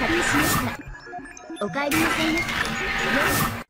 仮にしました。お帰りなさいませ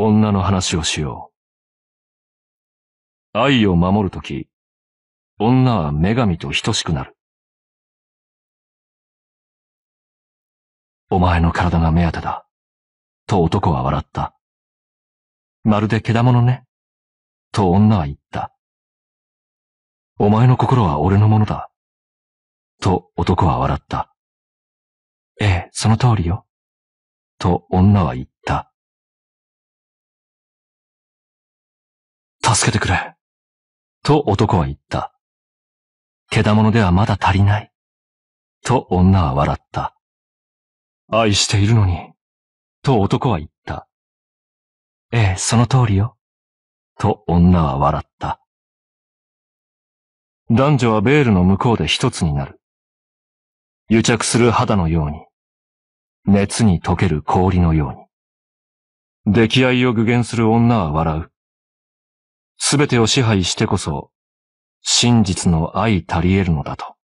女の話をしよう。愛を守るとき、女は女神と等しくなる。お前の体が目当てだ。と男は笑った。まるでけだものね。と女は言った。お前の心は俺のものだ。と男は笑った。ええ、その通りよ。と女は言った。助けてくれ。と男は言った。けだものではまだ足りない。と女は笑った。愛しているのに。と男は言った。ええ、その通りよ。と女は笑った。男女はベールの向こうで一つになる。癒着する肌のように。熱に溶ける氷のように。出来合いを具現する女は笑う。すべてを支配してこそ、真実の愛足り得るのだと。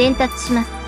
伝達します。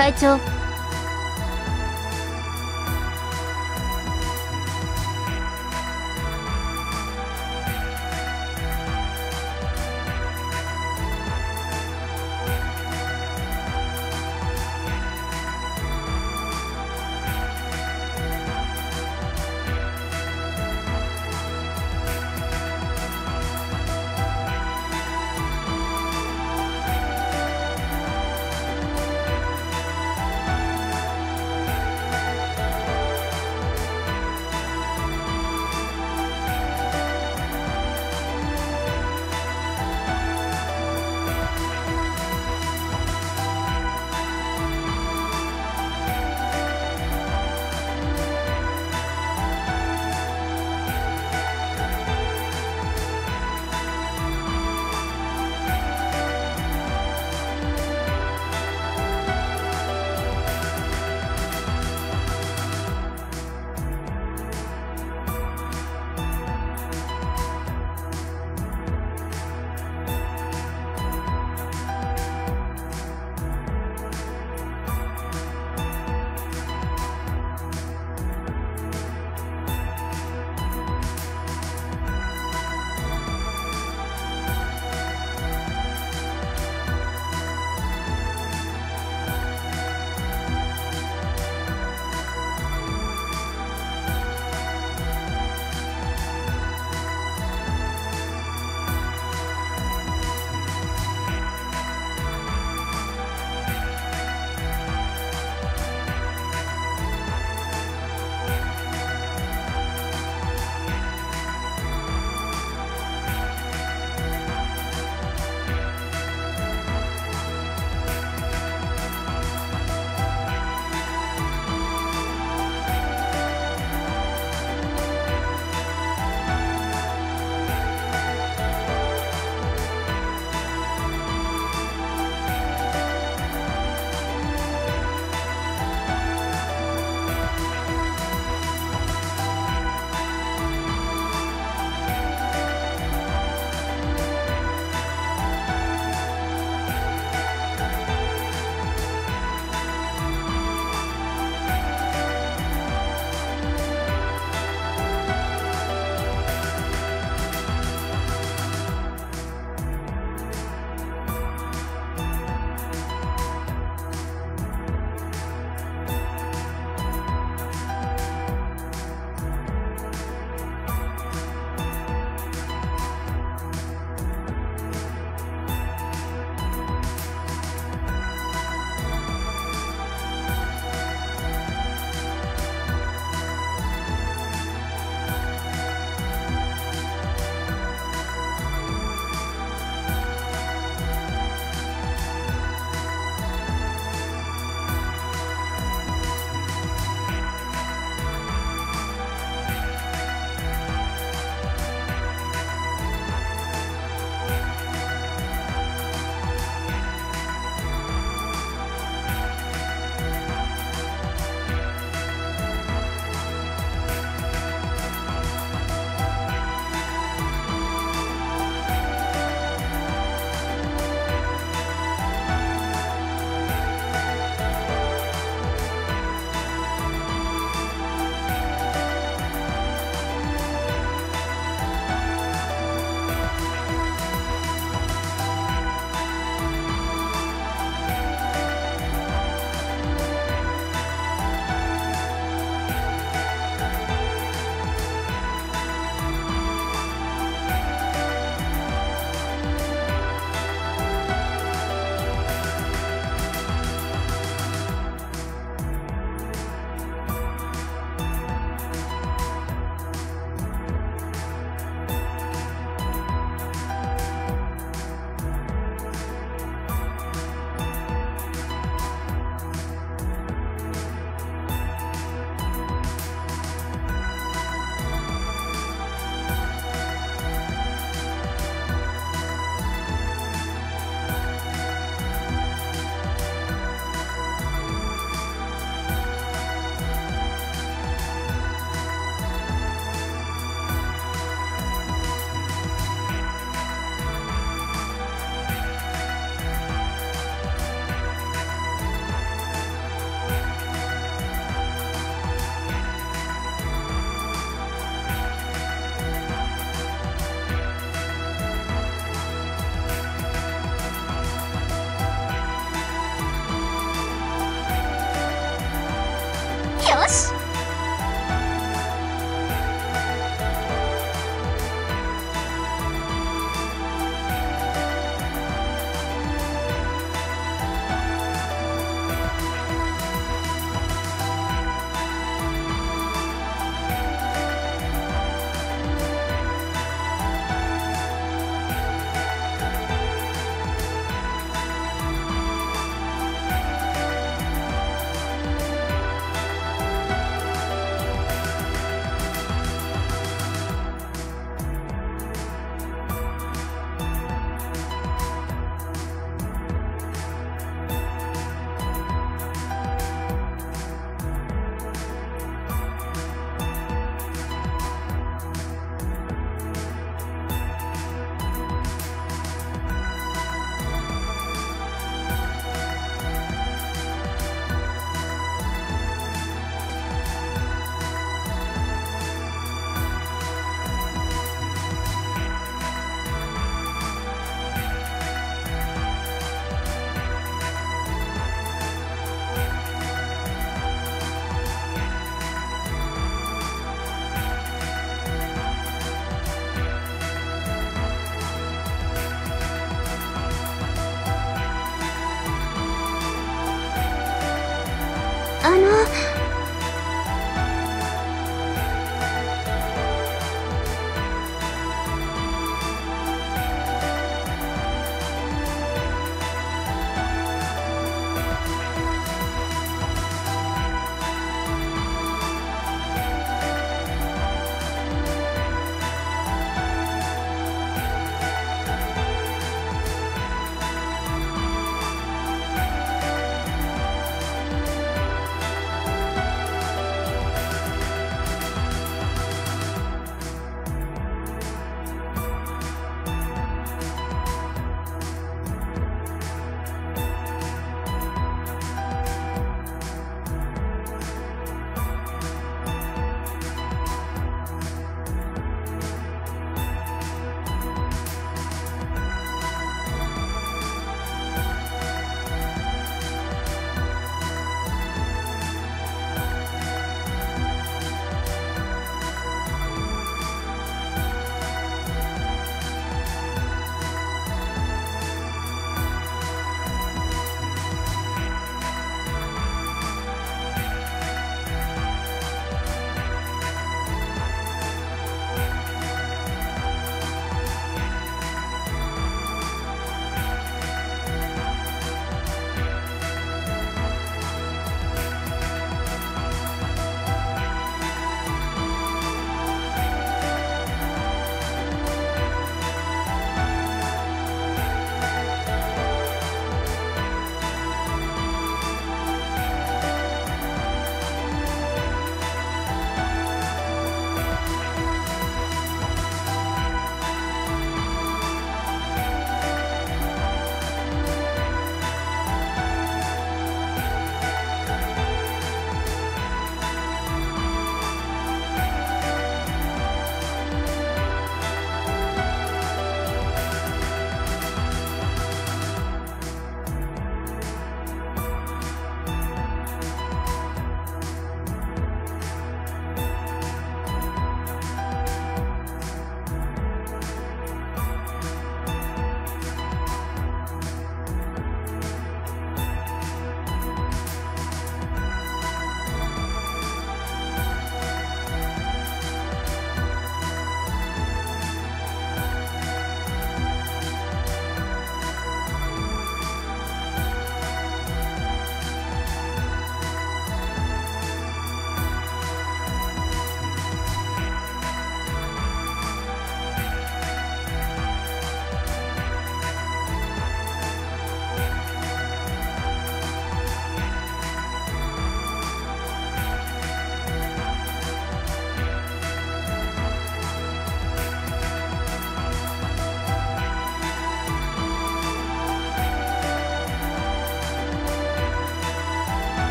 会長。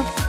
会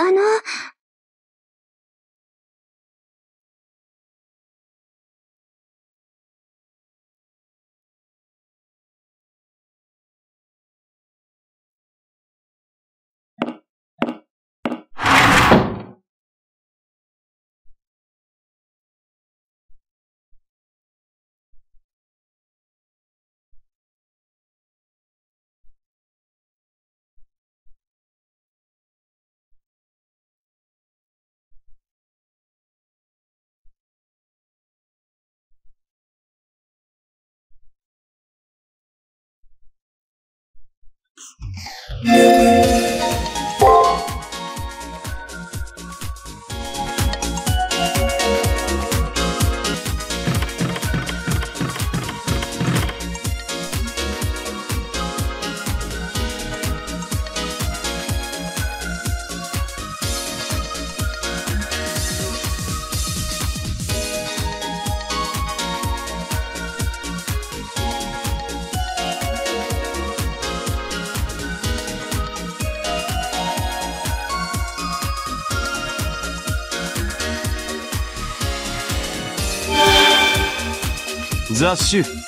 あの、Yeah. 雑種